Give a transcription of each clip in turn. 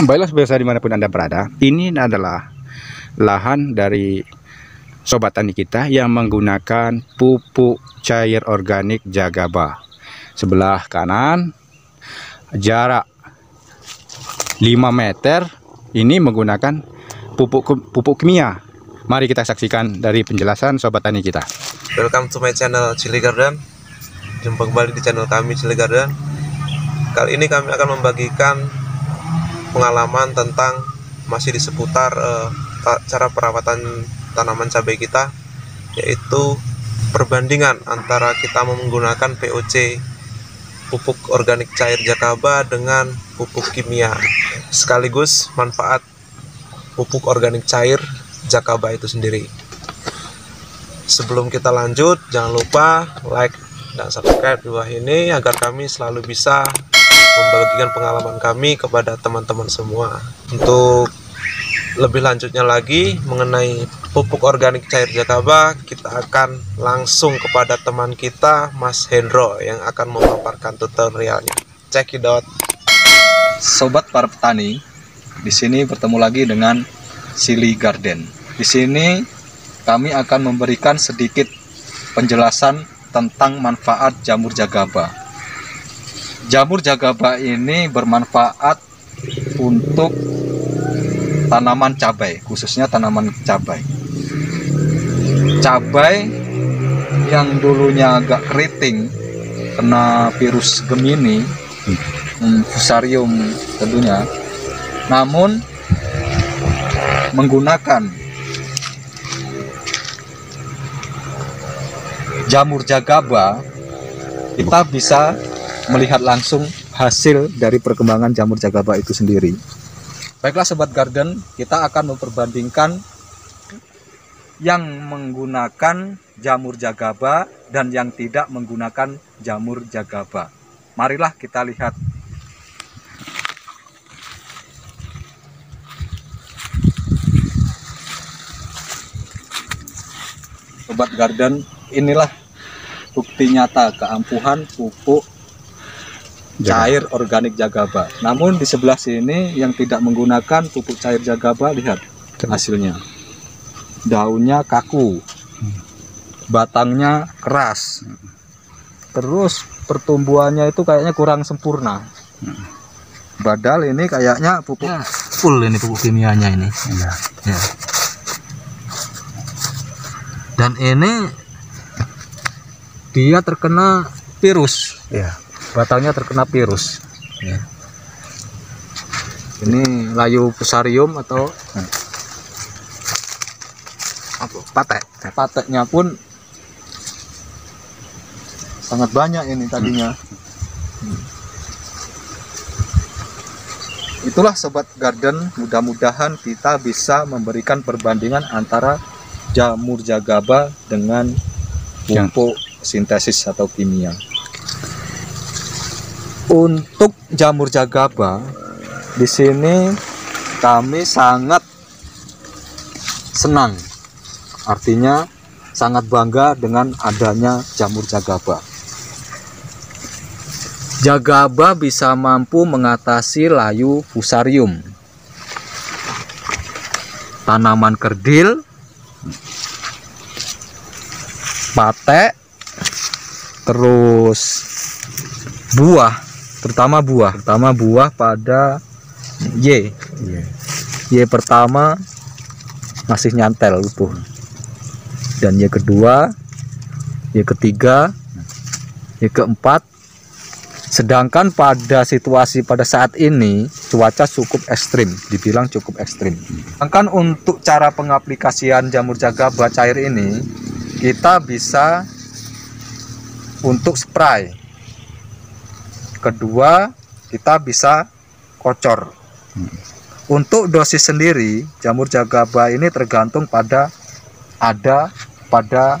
Baiklah sebesar di mana pun Anda berada, ini adalah lahan dari sobat tani kita yang menggunakan pupuk cair organik Jagaba. Sebelah kanan jarak 5 meter ini menggunakan pupuk pupuk kimia. Mari kita saksikan dari penjelasan sobat tani kita. Welcome to my channel Chili Garden. Jumpa kembali di channel kami Chili Garden. Kali ini kami akan membagikan pengalaman tentang masih di seputar uh, cara perawatan tanaman cabai kita yaitu perbandingan antara kita menggunakan POC pupuk organik cair Jakaba dengan pupuk kimia. Sekaligus manfaat pupuk organik cair Jakaba itu sendiri. Sebelum kita lanjut jangan lupa like dan subscribe di bawah ini agar kami selalu bisa membagikan pengalaman kami kepada teman-teman semua. Untuk lebih lanjutnya lagi mengenai pupuk organik cair Jakaba, kita akan langsung kepada teman kita Mas Hendro yang akan memaparkan tutorialnya. Check it out. Sobat para petani, di sini bertemu lagi dengan Silly Garden. Di sini kami akan memberikan sedikit penjelasan tentang manfaat jamur jagaba jamur jagaba ini bermanfaat untuk tanaman cabai, khususnya tanaman cabai. Cabai yang dulunya agak keriting kena virus Gemini, hmm, fusarium tentunya. Namun menggunakan jamur jagaba kita bisa melihat langsung hasil dari perkembangan jamur jagaba itu sendiri. Baiklah sobat garden, kita akan memperbandingkan yang menggunakan jamur jagaba dan yang tidak menggunakan jamur jagaba. Marilah kita lihat. Sobat garden, inilah bukti nyata keampuhan pupuk cair organik jagaba. Namun di sebelah sini yang tidak menggunakan pupuk cair jagaba lihat hasilnya. Daunnya kaku. Batangnya keras. Terus pertumbuhannya itu kayaknya kurang sempurna. Badal ini kayaknya pupuk ya, full ini pupuk kimianya ini. Ya. ya. Dan ini dia terkena virus. Ya batangnya terkena virus ya. ini layu pusarium atau hmm. apa patek pateknya pun sangat banyak ini tadinya hmm. itulah sobat garden mudah-mudahan kita bisa memberikan perbandingan antara jamur jagaba dengan pupuk sintesis atau kimia untuk jamur jagaba di sini kami sangat senang. Artinya sangat bangga dengan adanya jamur jagaba. Jagaba bisa mampu mengatasi layu fusarium, tanaman kerdil, patek, terus buah terutama buah. Terutama buah pada Y. Y. Pertama masih nyantel utuh. Dan Y kedua Y ketiga Y keempat. Sedangkan pada situasi pada saat ini cuaca cukup ekstrim. Dibilang cukup ekstrim. Sedangkan untuk cara pengaplikasian jamur jagaba cair ini kita bisa untuk spray kedua kita bisa kocor untuk dosis sendiri jamur jagaba ini tergantung pada ada pada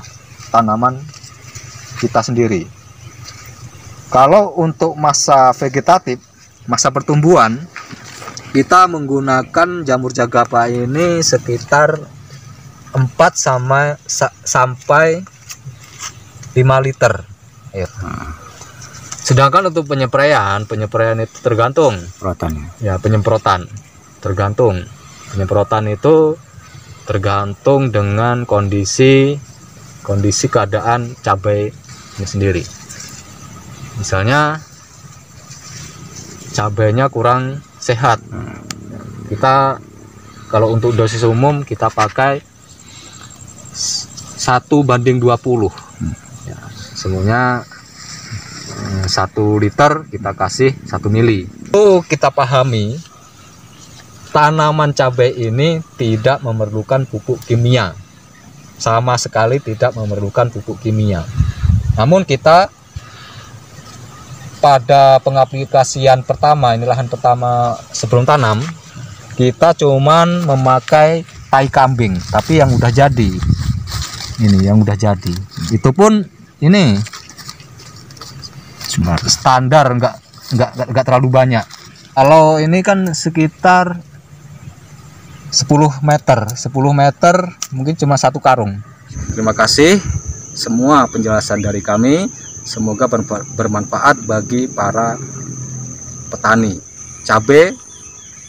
tanaman kita sendiri kalau untuk masa vegetatif masa pertumbuhan kita menggunakan jamur jagaba ini sekitar 4 sama sa, sampai 5 liter. Hmm. Sedangkan untuk penyempraian, penyempraian itu tergantung. Penyemprotan. Ya, penyemprotan. tergantung. Penyemprotan itu tergantung dengan kondisi kondisi keadaan cabai ini sendiri. Misalnya cabainya kurang sehat. Kita kalau untuk dosis umum kita pakai s- satu banding 20 ya, semuanya satu liter kita kasih satu mili. Itu kita pahami tanaman cabai ini tidak memerlukan pupuk kimia. Sama sekali tidak memerlukan pupuk kimia. Namun kita pada pengaplikasian pertama ini lahan pertama sebelum tanam kita cuman memakai tai kambing tapi yang udah jadi. Ini yang udah jadi. Itu pun ini standar enggak enggak enggak, enggak terlalu banyak. Kalau ini kan sekitar 10 meter. 10 meter mungkin cuma satu karung. Terima kasih semua penjelasan dari kami. Semoga bermanfaat bagi para petani cabai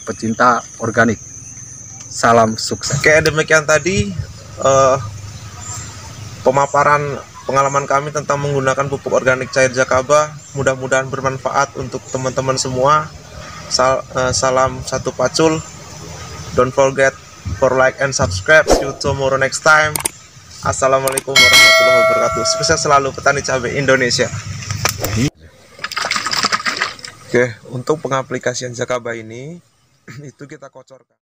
pecinta organik. Salam sukses. Oke, demikian tadi eh, pemaparan pengalaman kami tentang menggunakan pupuk organik cair Jakaba. Mudah-mudahan bermanfaat untuk teman-teman semua. Sal- eh, salam satu pacul. Don't forget for like and subscribe. See you tomorrow next time. Assalamualaikum warahmatullahi wabarakatuh. Sukses selalu petani cabai Indonesia. Oke, untuk pengaplikasian Jakaba ini itu kita kocorkan.